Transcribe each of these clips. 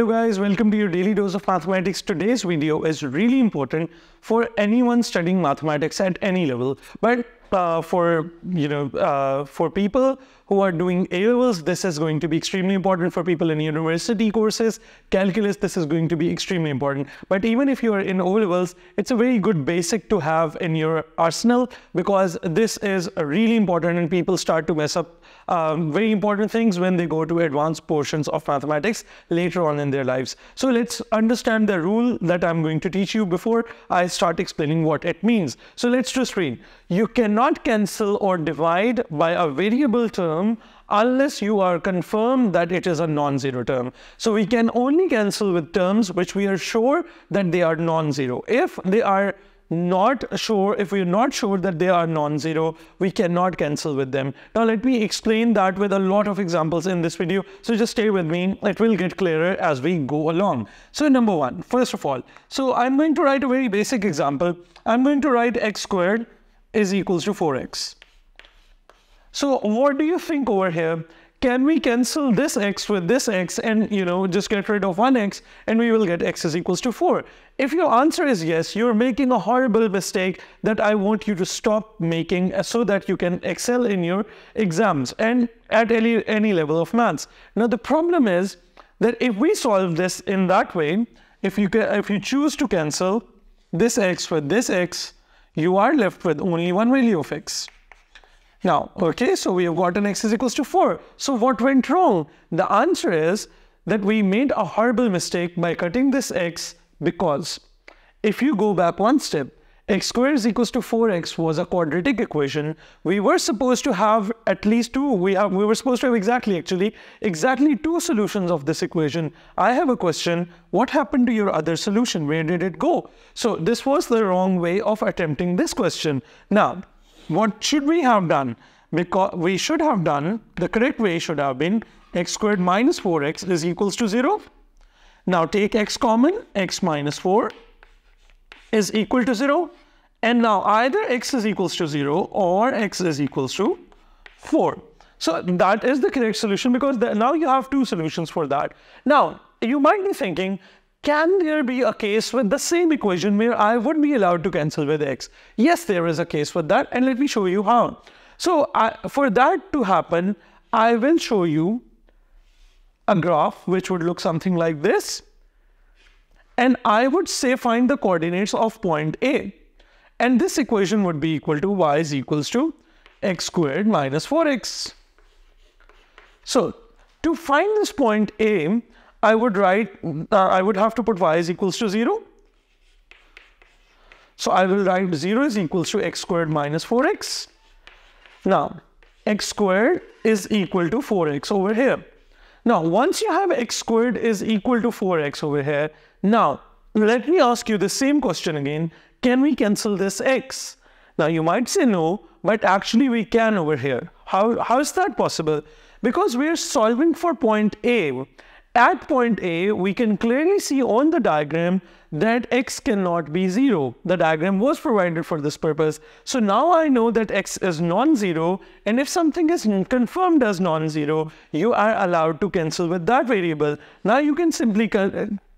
Hello guys, welcome to your daily dose of mathematics. Today's video is really important for anyone studying mathematics at any level. But uh, for you know uh, for people who are doing A levels, this is going to be extremely important. For people in university courses, calculus, this is going to be extremely important. But even if you are in O levels, it's a very good basic to have in your arsenal because this is really important and people start to mess up um, very important things when they go to advanced portions of mathematics later on in their lives. So let's understand the rule that I'm going to teach you before I start explaining what it means. So let's just read. You cannot cancel or divide by a variable term unless you are confirmed that it is a non-zero term. So we can only cancel with terms which we are sure that they are non-zero. If they are not sure, if we're not sure that they are non-zero, we cannot cancel with them. Now let me explain that with a lot of examples in this video. So just stay with me, it will get clearer as we go along. So number one, first of all, so I'm going to write a very basic example. I'm going to write x squared is equals to 4x. So what do you think over here? can we cancel this x with this x and you know just get rid of one x and we will get x is equals to 4 if your answer is yes you're making a horrible mistake that i want you to stop making so that you can excel in your exams and at any any level of maths. Now the problem is that if we solve this in that way if you if you choose to cancel this x with this x you are left with only one value of x now, okay, so we have gotten x is equals to 4. So what went wrong? The answer is that we made a horrible mistake by cutting this x because if you go back one step, x squared is equals to 4x was a quadratic equation. We were supposed to have at least two. We, have, we were supposed to have exactly, actually, exactly two solutions of this equation. I have a question. What happened to your other solution? Where did it go? So this was the wrong way of attempting this question. Now, what should we have done? Because we should have done, the correct way should have been x squared minus 4x is equals to 0. Now take x common, x minus 4 is equal to 0. And now either x is equals to 0 or x is equals to 4. So that is the correct solution because now you have two solutions for that. Now, you might be thinking, can there be a case with the same equation where I would be allowed to cancel with x? Yes, there is a case for that and let me show you how. So I, for that to happen, I will show you a graph which would look something like this. And I would say find the coordinates of point A. And this equation would be equal to y is equals to x squared minus 4x. So to find this point A, I would write, uh, I would have to put y is equals to 0. So I will write 0 is equals to x squared minus 4x. Now, x squared is equal to 4x over here. Now, once you have x squared is equal to 4x over here, now let me ask you the same question again. Can we cancel this x? Now, you might say no, but actually we can over here. How, how is that possible? Because we are solving for point A at point A, we can clearly see on the diagram that x cannot be 0. The diagram was provided for this purpose. So now I know that x is non-zero and if something is confirmed as non-zero, you are allowed to cancel with that variable. Now you can simply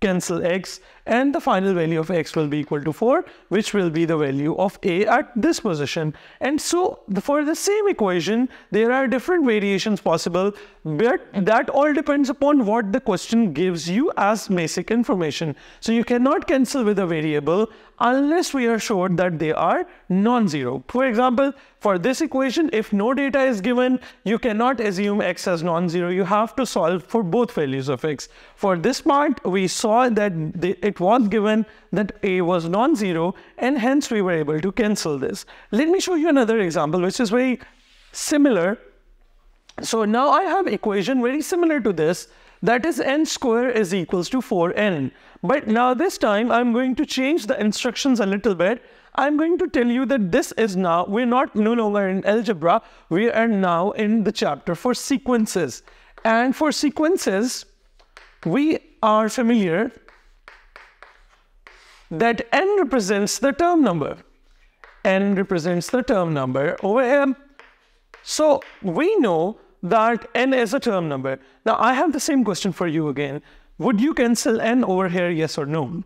cancel x and the final value of x will be equal to 4 which will be the value of a at this position and so for the same equation there are different variations possible but that all depends upon what the question gives you as basic information so you cannot cancel with a variable unless we are sure that they are non-zero. For example, for this equation, if no data is given, you cannot assume x as non-zero. You have to solve for both values of x. For this part, we saw that it was given that a was non-zero and hence we were able to cancel this. Let me show you another example which is very similar. So now I have equation very similar to this that is n square is equals to 4n. But now this time I'm going to change the instructions a little bit. I'm going to tell you that this is now, we're not no longer in algebra, we are now in the chapter for sequences. And for sequences, we are familiar that n represents the term number. n represents the term number over here. So we know that n is a term number. Now I have the same question for you again. would you cancel n over here, yes or no?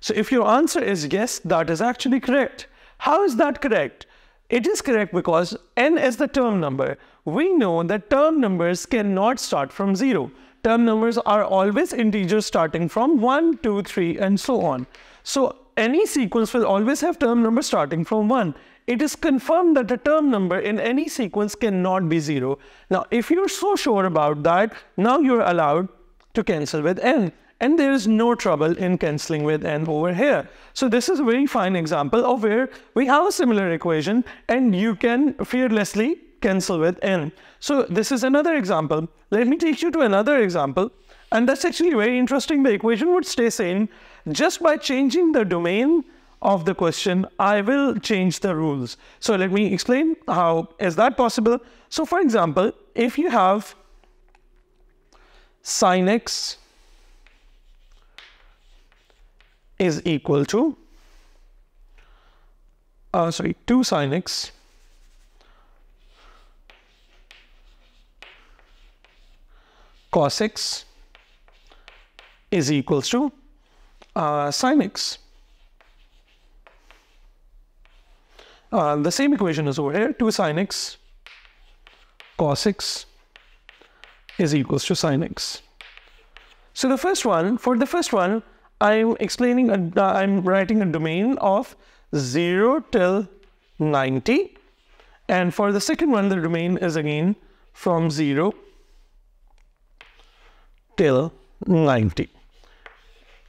So if your answer is yes, that is actually correct. How is that correct? It is correct because n is the term number. We know that term numbers cannot start from 0. Term numbers are always integers starting from 1, 2, 3 and so on. So any sequence will always have term number starting from 1. It is confirmed that a term number in any sequence cannot be 0. Now if you're so sure about that, now you're allowed to cancel with n and there is no trouble in cancelling with n over here. So this is a very fine example of where we have a similar equation and you can fearlessly cancel with n. So this is another example. Let me take you to another example and that's actually very interesting. The equation would stay same just by changing the domain of the question, I will change the rules. So let me explain how is that possible. So for example, if you have sine x is equal to, uh, sorry, 2 sine x cos x is equals to uh, sine x. Uh, the same equation is over here, 2 sine x cos x is equals to sine x. So the first one, for the first one, I'm explaining, a, uh, I'm writing a domain of 0 till 90. And for the second one, the domain is again from 0 till 90.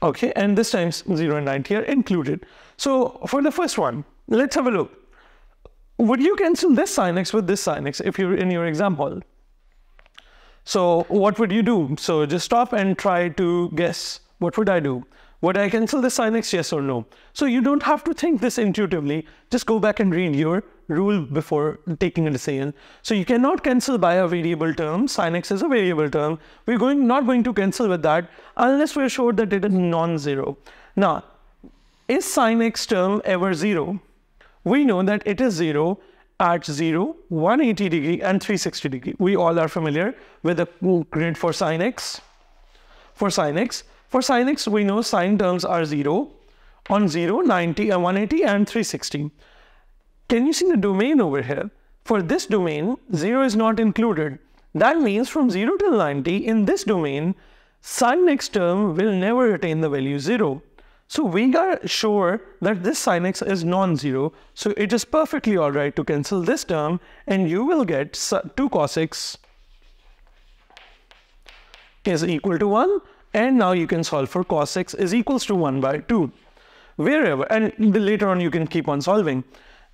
Okay, and this time 0 and 90 are included. So for the first one, let's have a look. Would you cancel this sin x with this sin x if you're in your example? So what would you do? So just stop and try to guess. What would I do? Would I cancel the sin x, yes or no? So you don't have to think this intuitively. Just go back and read your rule before taking a decision. So you cannot cancel by a variable term. Sin x is a variable term. We're going not going to cancel with that unless we're sure that it is non-zero. Now, is sin x term ever zero? We know that it is zero at 0, 180 degree and 360 degree. We all are familiar with the grid for sin x. For sin x, for sin x, we know sine terms are 0 on 0, 90, and 180, and 360. Can you see the domain over here? For this domain, 0 is not included. That means from 0 till 90, in this domain, sine x term will never attain the value 0. So we are sure that this sine x is non-zero. So it is perfectly alright to cancel this term and you will get 2 cos x is equal to 1 and now you can solve for cos x is equals to 1 by 2. Wherever, and later on you can keep on solving.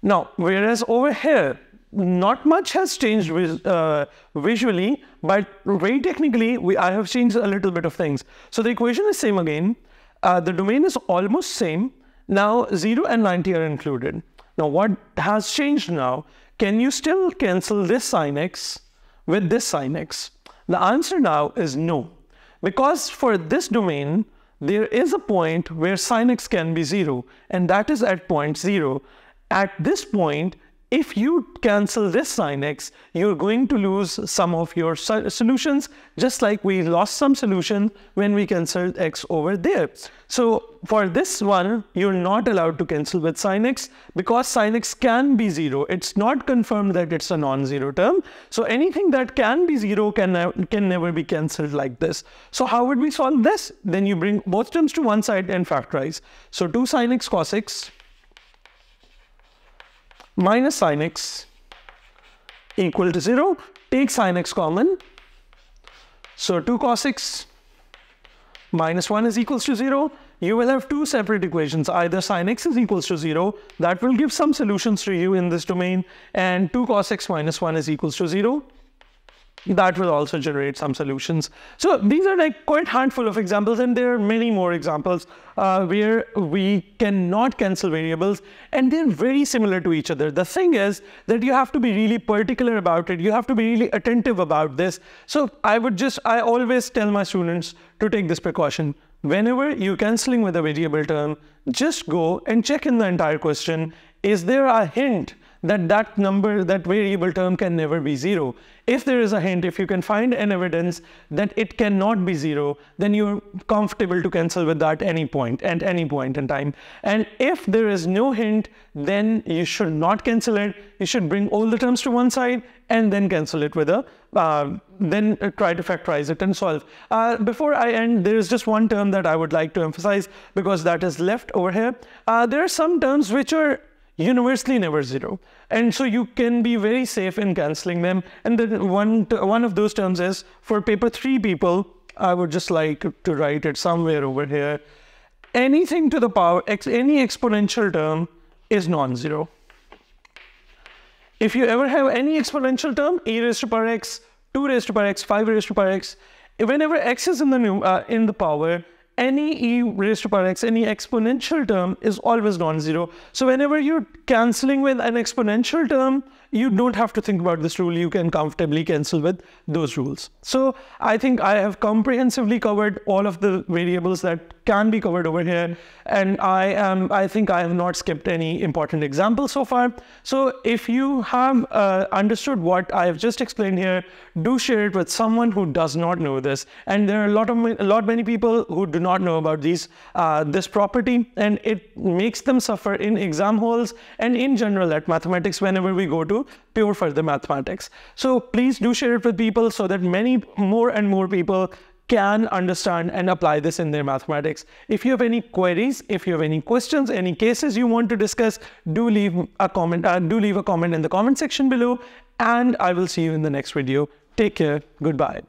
Now, whereas over here, not much has changed uh, visually, but very technically, we, I have changed a little bit of things. So the equation is same again. Uh, the domain is almost same. Now 0 and 90 are included. Now what has changed now? Can you still cancel this sin x with this sin x? The answer now is no. Because for this domain, there is a point where sin x can be 0, and that is at point 0. At this point, if you cancel this sin x, you're going to lose some of your solutions, just like we lost some solution when we canceled x over there. So for this one, you're not allowed to cancel with sin x because sin x can be zero. It's not confirmed that it's a non-zero term. So anything that can be zero can, can never be cancelled like this. So how would we solve this? Then you bring both terms to one side and factorize. So 2 sin x cos x minus sin x equal to 0. Take sin x common. So 2 cos x minus 1 is equals to 0. You will have two separate equations. Either sin x is equals to 0. That will give some solutions to you in this domain. And 2 cos x minus 1 is equals to 0 that will also generate some solutions. So these are like quite handful of examples and there are many more examples uh, where we cannot cancel variables and they're very similar to each other. The thing is that you have to be really particular about it. You have to be really attentive about this. So I would just, I always tell my students to take this precaution. Whenever you're canceling with a variable term, just go and check in the entire question. Is there a hint that that number, that variable term can never be zero. If there is a hint, if you can find an evidence that it cannot be zero, then you're comfortable to cancel with that any point at any point in time. And if there is no hint, then you should not cancel it. You should bring all the terms to one side and then cancel it with a, uh, then try to factorize it and solve. Uh, before I end, there is just one term that I would like to emphasize because that is left over here. Uh, there are some terms which are universally never zero. And so you can be very safe in canceling them. And then one, one of those terms is for paper three people, I would just like to write it somewhere over here. Anything to the power, any exponential term is non-zero. If you ever have any exponential term, e raised to power x, 2 raised to power x, 5 raised to power x, whenever x is in the, uh, in the power, any e raised to power x, any exponential term is always non-zero. So whenever you're canceling with an exponential term, you don't have to think about this rule. You can comfortably cancel with those rules. So I think I have comprehensively covered all of the variables that can be covered over here. And I am, I think I have not skipped any important examples so far. So if you have uh, understood what I have just explained here, do share it with someone who does not know this. And there are a lot of a lot many people who do not know about these uh, this property, and it makes them suffer in exam halls and in general at mathematics whenever we go to pure further mathematics. So please do share it with people so that many more and more people can understand and apply this in their mathematics. If you have any queries, if you have any questions, any cases you want to discuss, do leave a comment, uh, do leave a comment in the comment section below and I will see you in the next video. Take care. Goodbye.